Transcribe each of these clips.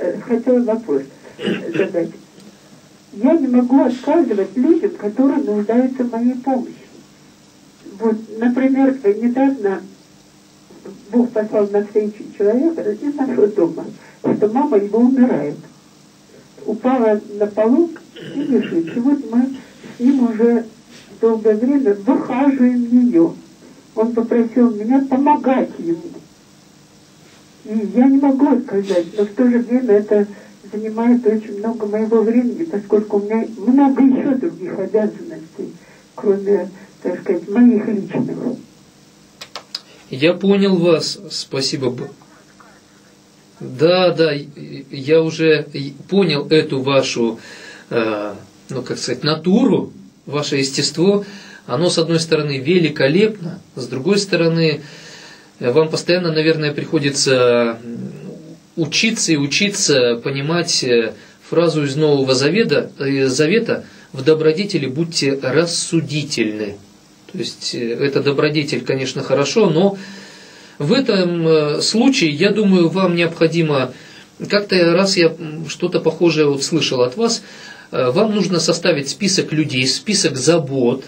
э, хотела вопрос задать. Я не могу отказывать людям, которые нуждаются в моей помощи. Вот, например, недавно Бог послал на встречу человека из нашего дома, что мама его умирает. Упала на полу и лежит. И вот мы с ним уже долгое время выхаживаем ее. Он попросил меня помогать ему. И я не могу отказать, но в то же время это занимает очень много моего времени, поскольку у меня много еще других обязанностей, кроме, так сказать, моих личных. Я понял вас, спасибо. Да, да, я уже понял эту вашу, э, ну как сказать, натуру, ваше естество. Оно, с одной стороны, великолепно, с другой стороны, вам постоянно, наверное, приходится учиться и учиться понимать э, фразу из Нового Завета, э, Завета «в добродетели будьте рассудительны». То есть э, это добродетель, конечно, хорошо, но в этом э, случае, я думаю, вам необходимо, как-то раз я что-то похожее вот слышал от вас, э, вам нужно составить список людей, список забот,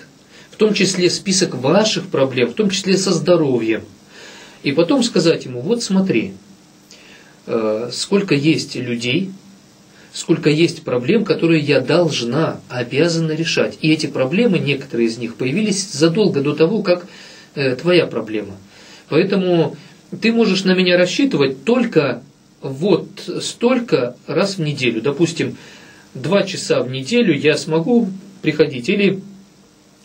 в том числе список ваших проблем, в том числе со здоровьем. И потом сказать ему, вот смотри, сколько есть людей, сколько есть проблем, которые я должна, обязана решать. И эти проблемы, некоторые из них, появились задолго до того, как э, твоя проблема. Поэтому ты можешь на меня рассчитывать только вот столько раз в неделю. Допустим, два часа в неделю я смогу приходить. Или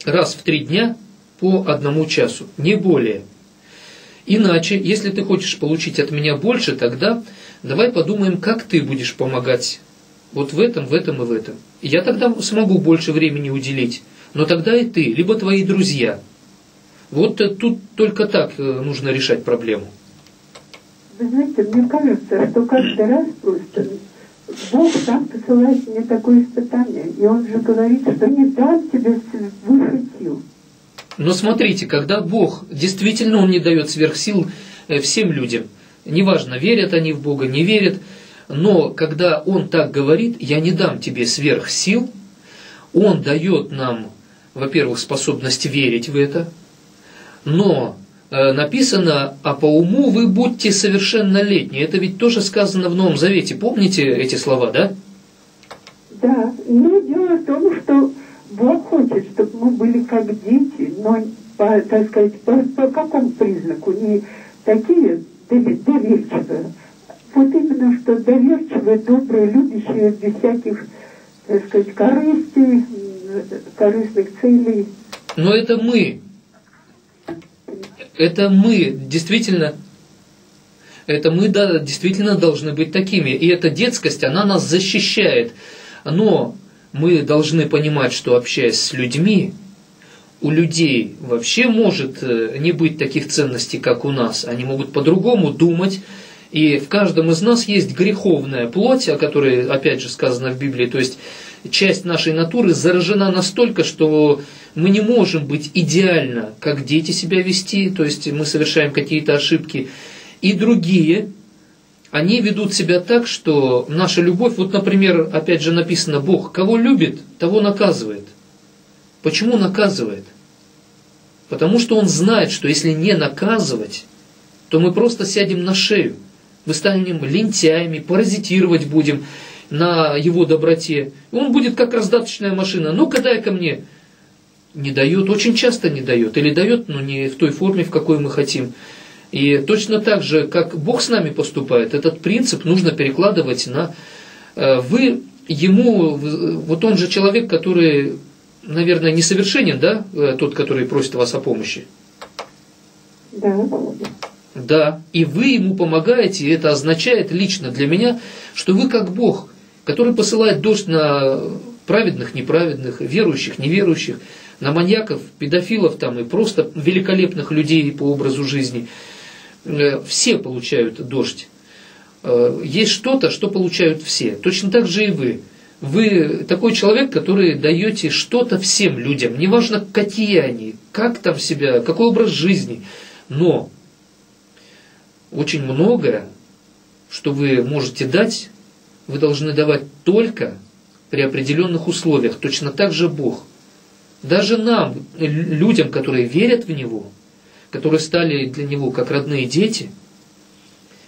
раз в три дня по одному часу, не более. Иначе, если ты хочешь получить от меня больше, тогда давай подумаем, как ты будешь помогать вот в этом, в этом и в этом. я тогда смогу больше времени уделить. Но тогда и ты, либо твои друзья. Вот э, тут только так э, нужно решать проблему. Вы знаете, мне кажется, что каждый раз просто Бог сам посылает мне такое испытание. И Он же говорит, что не дам тебе выше сил. Но смотрите, когда Бог, действительно Он не дает сверхсил э, всем людям, неважно, верят они в Бога, не верят, но когда он так говорит, я не дам тебе сверхсил, он дает нам, во-первых, способность верить в это, но э, написано, а по уму вы будьте совершеннолетние. Это ведь тоже сказано в Новом Завете. Помните эти слова, да? Да, но дело в том, что Бог хочет, чтобы мы были как дети, но, по, так сказать, по, по какому признаку? Не такие доверчивые, вот именно, что доверчивые, добрые, любящие, без всяких, так сказать, корыстей, корыстных целей. Но это мы. Это мы действительно это мы да, действительно должны быть такими. И эта детскость, она нас защищает. Но мы должны понимать, что общаясь с людьми, у людей вообще может э, не быть таких ценностей, как у нас. Они могут по-другому думать, и в каждом из нас есть греховная плоть, о которой, опять же, сказано в Библии, то есть часть нашей натуры заражена настолько, что мы не можем быть идеально, как дети себя вести, то есть мы совершаем какие-то ошибки. И другие, они ведут себя так, что наша любовь, вот, например, опять же написано, Бог, кого любит, того наказывает. Почему наказывает? Потому что Он знает, что если не наказывать, то мы просто сядем на шею – мы станем лентяями, паразитировать будем на его доброте. Он будет как раздаточная машина. Ну-ка дай ко мне. Не дает, очень часто не дает. Или дает, но не в той форме, в какой мы хотим. И точно так же, как Бог с нами поступает, этот принцип нужно перекладывать на... Э, вы ему, вот он же человек, который, наверное, несовершенен, да, э, тот, который просит вас о помощи? Да. Да, и вы ему помогаете, и это означает лично для меня, что вы как Бог, который посылает дождь на праведных, неправедных, верующих, неверующих, на маньяков, педофилов там и просто великолепных людей по образу жизни. Э, все получают дождь. Э, есть что-то, что получают все. Точно так же и вы. Вы такой человек, который даете что-то всем людям, неважно какие они, как там себя, какой образ жизни, но очень многое, что вы можете дать вы должны давать только при определенных условиях. Точно так же Бог. Даже нам, людям, которые верят в Него, которые стали для Него как родные дети,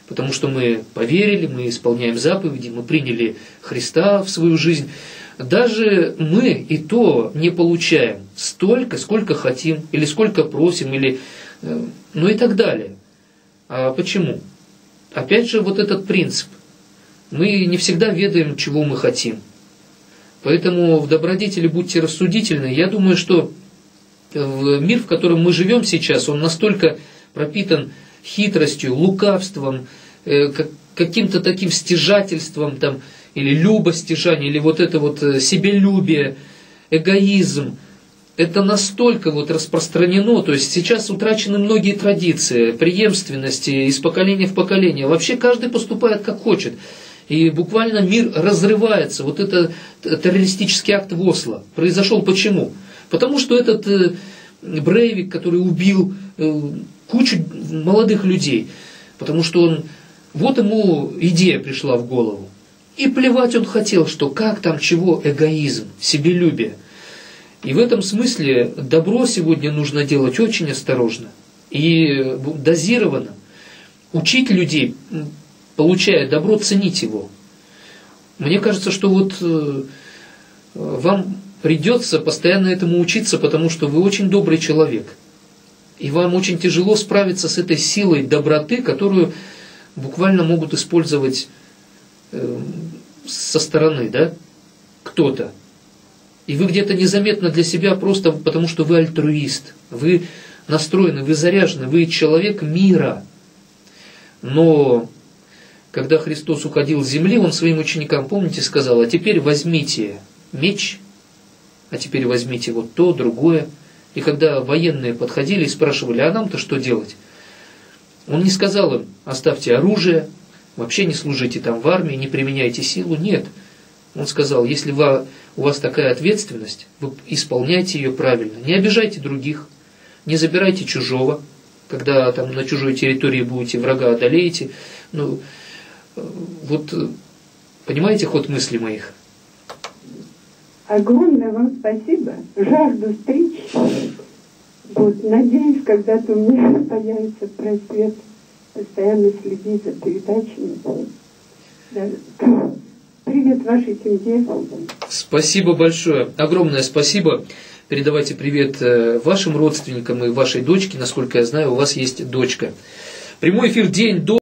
потому что мы поверили, мы исполняем заповеди, мы приняли Христа в свою жизнь, даже мы и то не получаем столько, сколько хотим, или сколько просим, или, э, ну и так далее. А почему? Опять же, вот этот принцип. Мы не всегда ведаем, чего мы хотим. Поэтому в добродетели будьте рассудительны. Я думаю, что мир, в котором мы живем сейчас, он настолько пропитан хитростью, лукавством, э, каким-то таким стяжательством там, или любостяжание, или вот это вот э, себелюбие, эгоизм. Это настолько вот распространено, то есть сейчас утрачены многие традиции, преемственности из поколения в поколение. Вообще каждый поступает как хочет. И буквально мир разрывается. Вот это террористический акт в Осло произошел почему? Потому что этот э, Брейвик, который убил э, кучу молодых людей, потому что он, вот ему идея пришла в голову. И плевать он хотел, что как там чего, эгоизм, себелюбие. И в этом смысле добро сегодня нужно делать очень осторожно и дозированно. Учить людей получая добро, ценить его. Мне кажется, что вот э, вам придется постоянно этому учиться, потому что вы очень добрый человек. И вам очень тяжело справиться с этой силой доброты, которую буквально могут использовать э, со стороны, да, кто-то. И вы где-то незаметно для себя просто потому, что вы альтруист, вы настроены, вы заряжены, вы человек мира. Но когда Христос уходил с земли, Он своим ученикам, помните, сказал, а теперь возьмите меч, а теперь возьмите вот то, другое. И когда военные подходили и спрашивали, а нам-то что делать? Он не сказал им, оставьте оружие, вообще не служите там в армии, не применяйте силу. Нет. Он сказал, если у вас такая ответственность, вы исполняйте ее правильно. Не обижайте других, не забирайте чужого, когда там на чужой территории будете, врага одолеете. Ну, вот понимаете ход мысли моих? Огромное вам спасибо. Жажду встреч. Вот, надеюсь, когда-то у меня появится просвет постоянно следить за передачами. Да. Привет вашей семье. Спасибо большое. Огромное спасибо. Передавайте привет э, вашим родственникам и вашей дочке. Насколько я знаю, у вас есть дочка. Прямой эфир «День до».